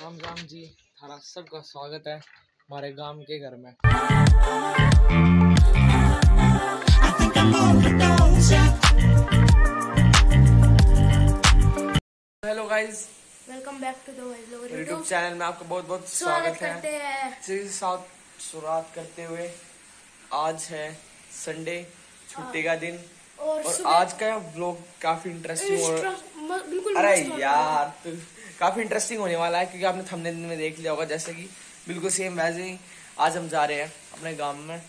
राम राम जी। थारा सबका स्वागत है हमारे गाँव के घर में। Hello guys welcome back to the YouTube channel में आपका बहुत बहुत स्वागत स्वागत करते है। हैं साथ शुरुआत करते हुए आज है संडे छुट्टी का दिन। और और आज का व्लॉग काफ़ी इंटरेस्टिंग हो म- अरे यार काफ़ी इंटरेस्टिंग होने वाला है क्योंकि आपने थंबनेल में देख लिया होगा जैसे कि बिल्कुल सेम वैसे ही आज हम जा रहे हैं अपने गाँव में।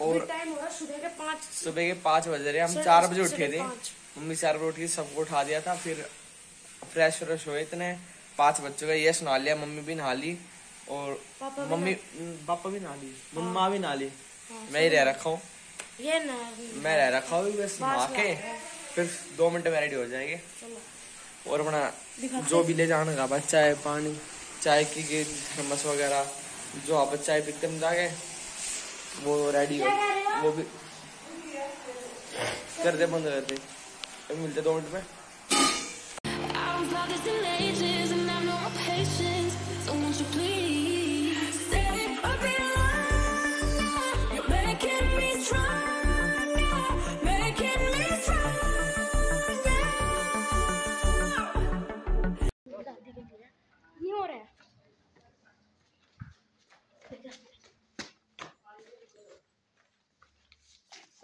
और हो है सुबह के पाँच सुबह के पाँच बज रहे हैं हम चार बजे उठे थे। मम्मी चार बजे उठ के सबको उठा दिया था फिर फ्रेश फ्रेश हुए इतने पाँच बज चुके ये नहा लिया मम्मी भी नहा ली और मम्मी पापा भी नहा ली मम्मा भी नहा ली। मैं ही रह रखा हूँ। ये ना मैं रह रखा हूँ बस नहा के फिर दो मिनट में रेडी हो जाएँगे। चलो। और अपना जो भी ले जाने का बस चाय पानी चाय की के थर्मस वगैरह जो आप चाय पीते हम जाके वो रेडी हो वो भी कर दे बंद कर दे। मिलते दो मिनट में। I was lost in ages and I've no patience. So won't you please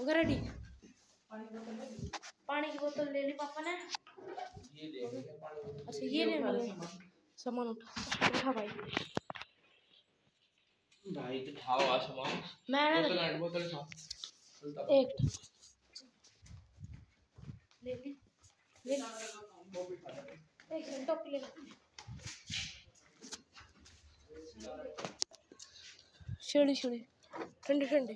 हो गया रेडी पानी की बोतल ले ली। पापा ने। अच्छा ये ले वाले सामान उठा उठा भाई। भाई तो खाओ आ सामान। मैं ना बोतल खाओ। एक। ले ली। ले ली। एक टोपी ले ली। शेड़ी शेड़ी ठंडी ठंडी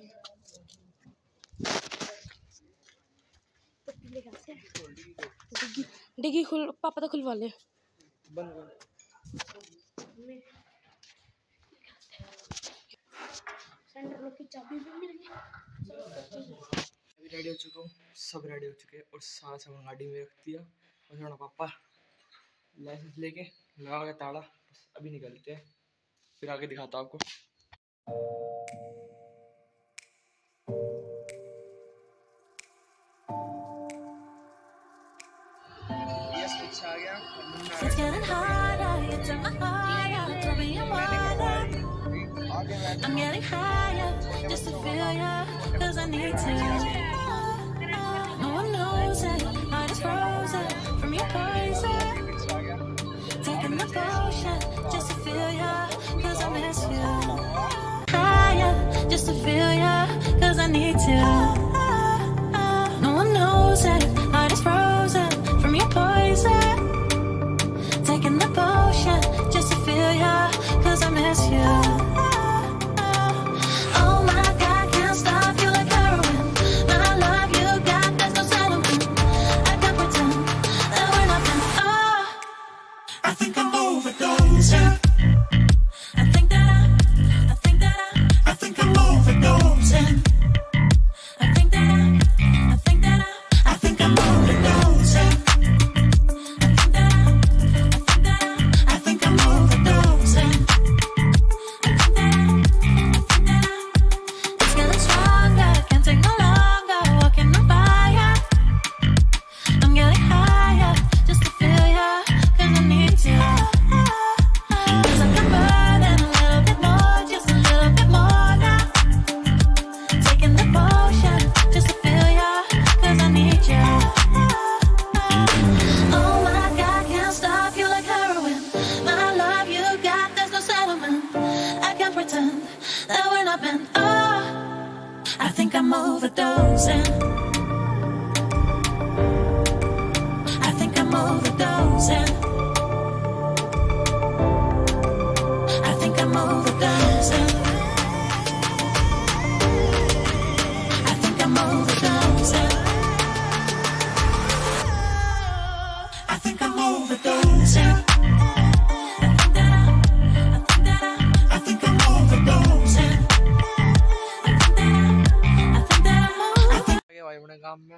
टोपी लेके आते हैं डिग्गी खुल, पापा तो खुलवा ले। अभी रेडी हो चुका हूँ, सब रेडी हो चुके हैं और सारा सामान गाड़ी में रख दिया। और थोड़ा पापा लाइसेंस लेके, लगा के ताड़ा अभी निकलते हैं, फिर आगे दिखाता हूँ आपको। Just to feel ya, cause I need to.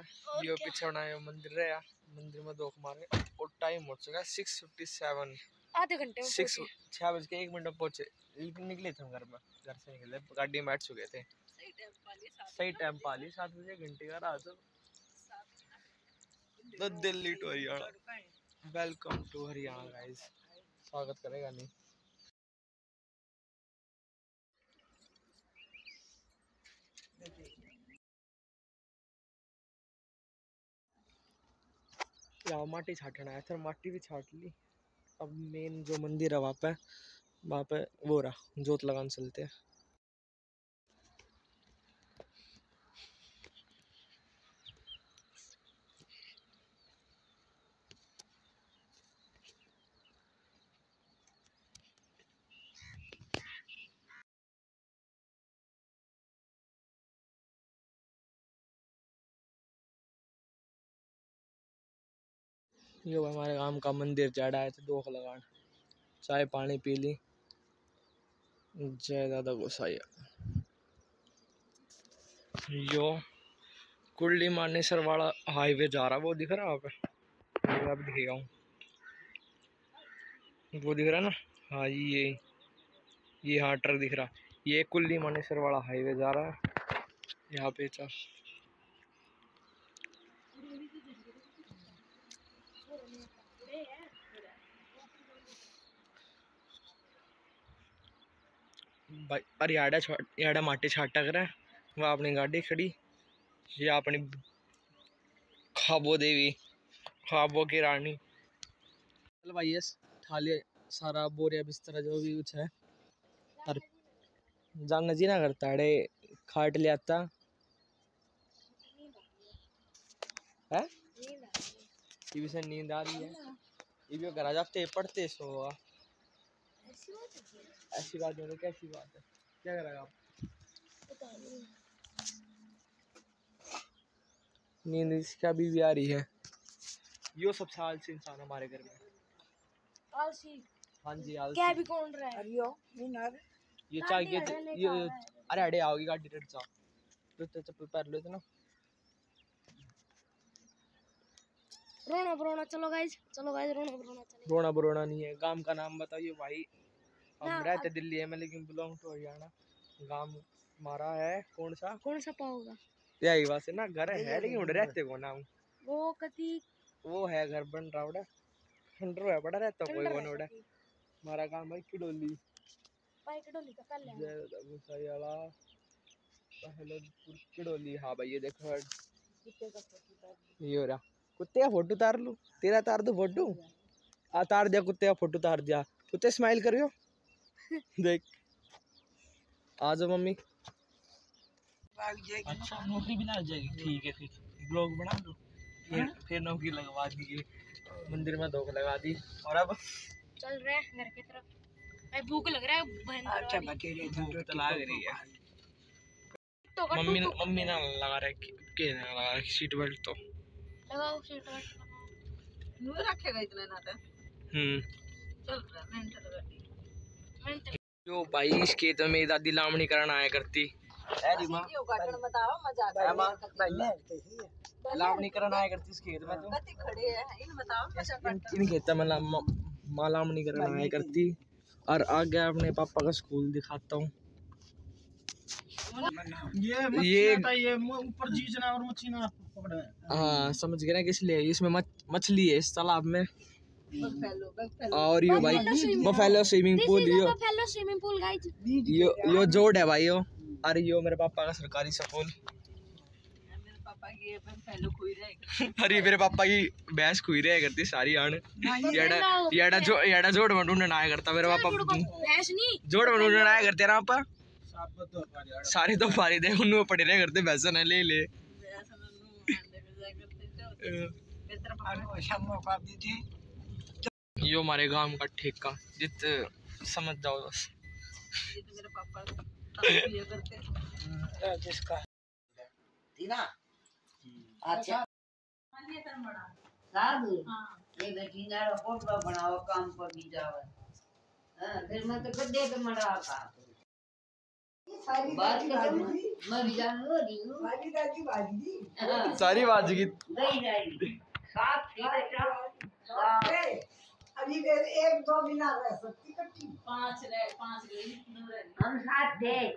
अपने ये पीछे बनाए मंदिर है यार। मंदिर में दो मारे। और टाइम हो चुका है सिक्स फिफ्टी सेवन आधे घंटे सिक्स। छः बज के एक मिनट में पहुँचे। लेकिन निकले थे हम घर में। घर से निकले। गाड़ी में बैठ चुके थे। सही टाइम पा ली सात बजे। घंटे का रात the Delhi to Haryana. Welcome to Haryana guys स्वागत करेगा नहीं। यहाँ माटी छाटना है फिर माटी भी छाट ली। अब मेन जो मंदिर है वहाँ पे वहाँ पे वो रहा जोत लगान चलते हैं। ये हमारे गाँव का मंदिर चढ़ा है तो दोख लगान। चाय पानी पी ली। जय दादा गोसाइया यो कुंडली मानेसर वाला हाईवे जा रहा, वो दिख रहा है वहाँ पे ये दिखेगा हूँ। वो दिख रहा है ना? हाँ ये ये हाँ ट्रक दिख रहा। ये कुल्ली मानेसर वाला हाईवे जा रहा है। यहाँ पे चल। अरे याडा याडा माटी छाटा कर। वह अपनी गाड़ी खड़ी। ये अपनी खाबो देवी। खाबो की रानी। चल भाई यस थाली सारा बोरिया बिस्तरा जो भी कुछ है और जानना जी ना करता अरे खाट ले आता है। ये भी से नींद आ रही है। ये भी घर जाते पढ़ते सो? ऐसी बात नहीं कैसी बात है? क्या करेगा आप? नींद इसकी अभी भी आ रही है? यो सब साल से इंसान हमारे घर में। आलसी। हाँ जी आलसी। क्या भी कौन रहा है? ये चाय के गाड़ी अड़े ये रहा है। अरे अड़े आओगी गाड़ी रेट जाओ तो तो चप्पल पैर लेते ना रोना बरोना चलो गाइज़ चलो गाइज़ रोना बरोना चले रोना बरोना नहीं है गाँव का नाम बताइए भाई। हम ना, रहते दिल्ली में लेकिन बिलोंग टू हरियाणा। गाँव हमारा है कौन सा? कौन सा पाओगा यही बात है ना घर है लेकिन उड़ रहते को नाम वो कति वो है घर बन रहा उड़ा खंडर है बड़ा रहता कोई ठंडर कौन है उड़ा। हमारा काम है किडोली। पाइक डोली का कर ले जय गोसाई वाला। पहले किडोली। हाँ भाई ये देखो ये हो रहा। कुत्ते का फ़ोटो तार लू? तेरा तार दो फ़ोटो। आ तार दिया कुत्ते का फ़ोटो तार दिया। कुत्ते स्माइल करियो। देख। आ जाओ मम्मी। अच्छा नौकरी भी लग जाएगी। ठीक है फिर ब्लॉग बना दो। फिर फिर नौकरी लगवा दी मंदिर में धोख लगा दी। और अब? चल रहे हैं घर की तरफ़। भाई भूख लग रहा है वाली। तो लग रही है। तो मम्मी मम्मी ना लगा रहे के ना लगा रहे सीट बेल्ट तो। लगाओ सीट बेल्ट नूर रखेगा इतने ना तो। हम्म। चल रहा तो जो भाई इस खेत में दादी लामणी करना आया करती। है लामणी करना आया करती इस खेत में तो। कति खड़े हैं इन बताओ मज़ाक इन, इन खेतों में माँ लामणी करना आया करती। और आगे अपने पापा का स्कूल दिखाता हूँ। ये ये ऊपर जीजना और मच्छी ना हाँ समझ गए ना किस लिए इसमें मछली है इस तालाब में। और यो भाई बफेलो स्विमिंग पूल यो फेलो स्विमिंग पूल गाइज़ यो यो जोड़ है भाई यो। अरे यो मेरे पापा का सरकारी स्कूल मेरे पापा की फैलो खुई रहेगा अरे मेरे पापा की भैंस खुई रहा करती सारी आन। येड़ा येड़ा जो येड़ा जोड़ में ढूंढना आया करता मेरे पापा भैंस नहीं। जोड़ में ढूंढना आया करते ना पापा। साफ़ सारे तो फारी दे उन्होंने पड़े रहे करते भैंसा ने ले ले। यो हमारे गाँव का ठेका। जित समझ जाओ बस। ये तो मेरे पापा तब ये करते जिसका टीना अच्छा ये बेटी ना फ़ोटो बनाओ काम पर भी जाओ। हाँ फिर मैं तो गड्ढे पे मरा का बात कर मैं भी जान हूँ हाँ, सारी गई जाएगी साफ़। अभी फिर एक दो बिना रह सकती कट्टी पाँच रह पाँच गई रह। हम साथ थे।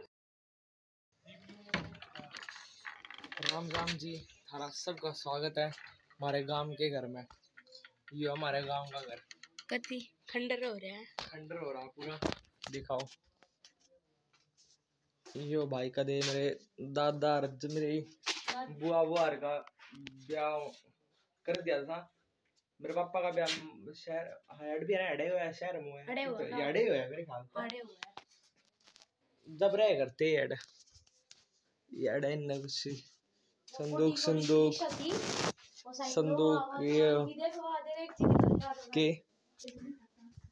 राम राम जी थारा सबका स्वागत है हमारे गाँव के घर में। ये हमारे गाँव का घर। कति खंडर हो रहा है। खंडर हो रहा पूरा। दिखाओ। यो भाई का दे मेरे दादा और जो मेरे बुआ बुआ हर का ब्याह कर दिया था। मेरे पापा का ब्याह शहर हाँ, हेड भी है हेडे हुआ है शहर में हुआ है। हेडे हुआ है, तो हुआ है मेरे ख्याल से। बड़े हुए हैं। जब रहे करते हैं हेड ये हेड है ना कुछ। संदूक संदूक। संदूक ये। के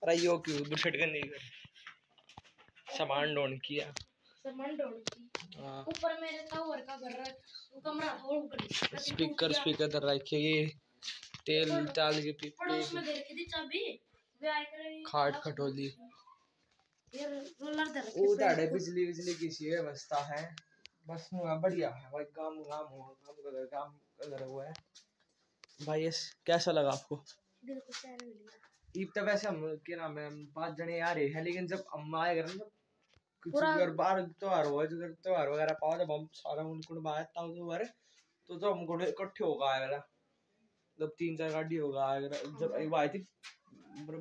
अरे यो क्यों बुशट करने का सामान ढूंढ किया सामान ढोल की। हाँ। ऊपर मेरे टावर का घर है। कमरा और ऊपर। स्पीकर स्पीकर रखे ये। तेल डाल के करे खाट खटोली। वो ताड़े बिजली बिजली की सी व्यवस्था है। बस नुआ बढ़िया है भाई काम काम हुआ काम का घर काम का घर हुआ है। भाई ये कैसा लगा आपको? को मिली तो वैसे हम क्या नाम है पाँच जने आ रहे हैं लेकिन जब हम आए घर ना कुछ अगर बाहर त्योहार हुआ जो अगर त्योहार वगैरह पाओ जब हम सारा उन कुछ बाहर तो बार तो जब हम इकट्ठे होगा आएगा जब तीन चार गाड़ी होगा आएगा जब एक भाई थी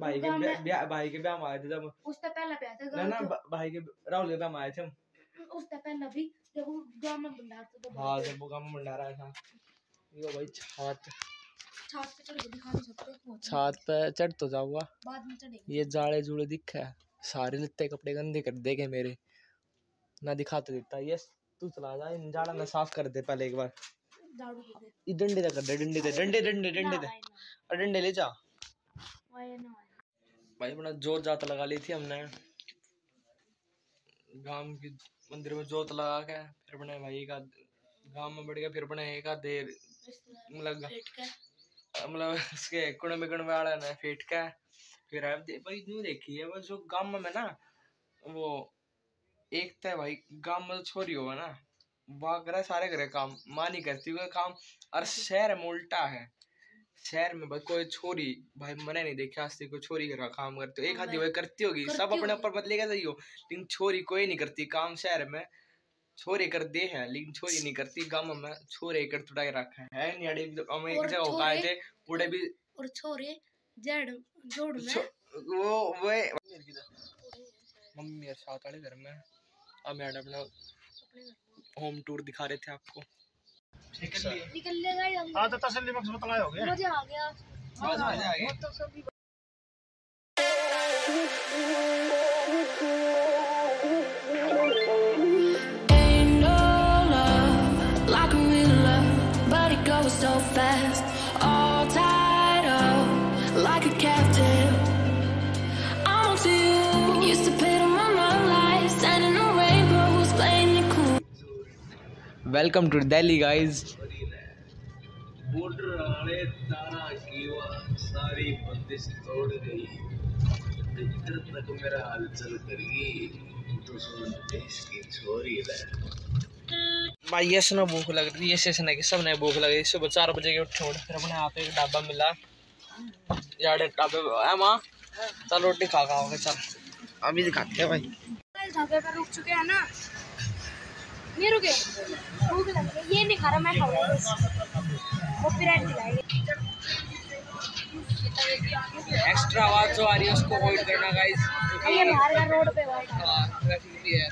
भाई के ब्याह- ब्याह भाई के ब्याह में आए थे जब उससे पहले पे आते ना ना भाई के राहुल के ब्याह में आए थे हम। उससे पहले भी जब वो गाँव में भंडार था तो हाँ जब वो गाँव में भंडारा था। ये भाई छात। छात पे चढ़ दिखा नहीं सकते छात पे चढ़ तो जाऊँगा। बाद में चढ़ेंगे। ये जाड़े जुड़े दिखा है। सारे लित्ते कपड़े गंदे कर देगे मेरे। ना दिखाते देता। ये तू चला जा इन जाड़ा ना साफ़ कर दे पहले एक बार। झाड़ू दे दे ये डंडे तक कर डंडे दे डंडे डंडे डंडे दे. और डंडे ले जा. भाई अपना जोत जात लगा ली थी हमने। गाँव की मंदिर में जोत लगा के फिर अपने भाई का गाँव में बढ़ गया फिर अपने एक आध देर मतलब मतलब उसके कुण में कुण वाला ने फेट का। फिर अब दे भाई न्यू देखी है वो जो गाँव में ना वो एक तो है भाई गाँव में छोरी होगा ना। वह करे सारे करे काम। माँ नहीं करती वो काम। और शहर में उल्टा है। शहर में भाई कोई छोरी भाई मैंने नहीं देखा आज कोई छोरी का काम करती हो। एक आधी वही करती होगी सब अपने। ऊपर बदलेगा सही हो। लेकिन छोरी कोई नहीं करती काम शहर में। छोरे कर दे है लेकिन छोरी नहीं करती गाँव में। छोरे कर तुड़ाई रखा है नहीं अड़े हम एक जगह हो गए छोरे- थे उड़े भी। और छोरे जड़ जोड़ में। वो वो मम्मी और साथ वाले घर में। अब मैडम अपना होम टूर दिखा रहे थे आपको। निकल लेगा ही हाँ तो तसल्ली बख्श बतलाए हो गया मज़ा आ गया। मज़ा आ जाएगा। Welcome to Delhi guys border वाले तारा की सारी बंदिश तोड़ गई इधर तक मेरा हलचल करी तो सुन देश की छोरी है भाई ये सुनो भूख लग रही है। है कि सबने भूख लग रही सुबह चार बजे के उठे उठ फिर अपने यहाँ पे एक ढाबा मिला। यार ढाबे है माँ। चल रोटी खा खाओगे चल। अभी दिखाते हैं भाई। ढाबे पर रुक चुके हैं ना। नहीं रुके भूख लग रही ये नहीं खा रहा मैं खा रहा हूँ कॉपीराइट दिलाएँगे। एक्स्ट्रा आवाज़ जो आ रही है उसको अवॉइड करना गाइस ये बाहर का रोड पे वाइट ट्रैफ़िक भी है।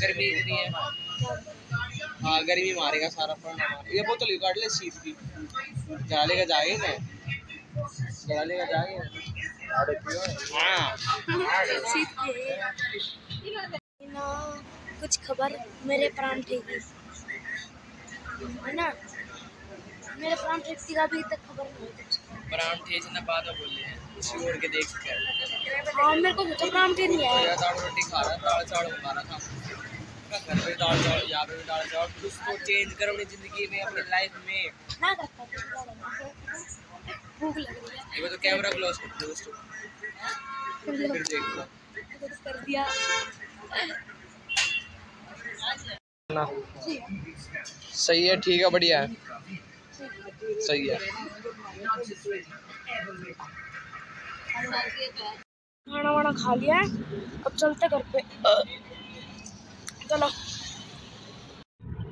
गर्मी इतनी है। हाँ गर्मी मारेगा सारा पड़ना ये बोतल ही काट ले सीट की। जाले का जाएगी ना जाले का जाएगी हाँ? ना कुछ खबर मेरे प्राण ठीक। है ना? मेरे प्राण ठीक की अभी तक खबर नहीं कुछ प्राण ठेस ना बाद में बोले हैं ओर के देख कर हाँ मेरे को तो प्राण ठीक नहीं तो है दाल रोटी खा रहा दाल चावल खा रहा था। घर पे दाल चावल यहाँ पे दाल चावल। कुछ तो चेंज करो अपनी ज़िंदगी में अपनी लाइफ में। ना करता कुछ भूख लग रही है। ये तो कैमरा क्लोज कर दो दोस्तों फिर फिर देखो। कर दिया। ना सही है ठीक है बढ़िया है। सही है। खाना वाना खा लिया है अब चलते घर पे। चलो।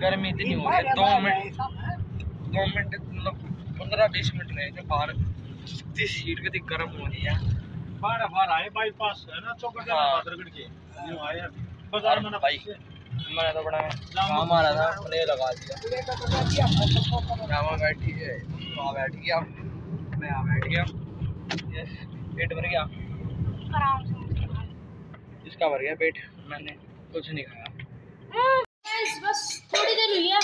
गर्मी इतनी हो रही है दो मिनट दो मिनट मतलब पंद्रह बीस मिनट रहे थे बाहर। इतनी सीट कितनी गर्म हो रही है। बारह बार आए बाईपास है ना चौकट हाँ। के। यूँ आए बाज़ार में ना भाई तो बड़ा काम आ रहा था लगा दिया। वहाँ बैठी है वहाँ बैठ गया। मैं यहाँ बैठ गया। यस पेट भर गया। इसका भर गया पेट मैंने कुछ नहीं खाया। बस थोड़ी देर हुई है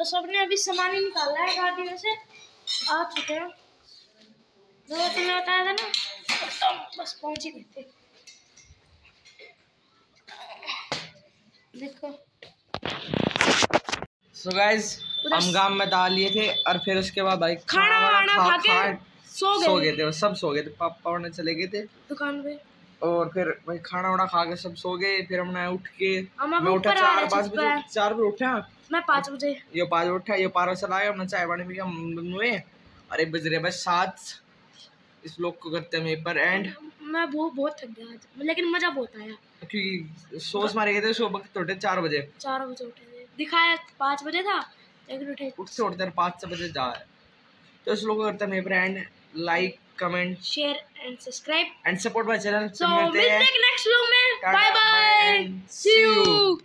बस अपने अभी सामान ही निकाला है गाड़ी में से। आ चुके हैं। जो तुम्हें बताया था ना बस पहुँच ही गए थे। देखो। सो गाइस हम गाँव में डाल लिए थे और फिर उसके बाद भाई खाना वाना खा के सो गए। सो गए थे सब सो गए थे। पापा उन्हें चले गए थे। दुकान पे। और फिर भाई खाना वाना खा के सब सो गए। फिर हमने उठ के मैं उठा चार पाँच बजे चार बजे उठा। मैं पाँच बजे। ये पाँच बजे उठा ये पारा चला गया। हमने चाय पानी पी के और एक बज रहे बस सात। इस लोग को करते हैं मेरे पर एंड मैं बहुत बहुत थक गया आज। लेकिन मज़ा बहुत आया। क्योंकि सोच मारे गए थे सुबह उठे चार बजे। चार बजे उठे थे। दिखाया पाँच बजे था? लेकिन उठे उठते उठते पाँच से बजे जा है। तो इस लोग को करते मेरे पर like comment share and subscribe and support my channel so मिलते हैं। नेक्स्ट व्लॉग में। Bye bye see you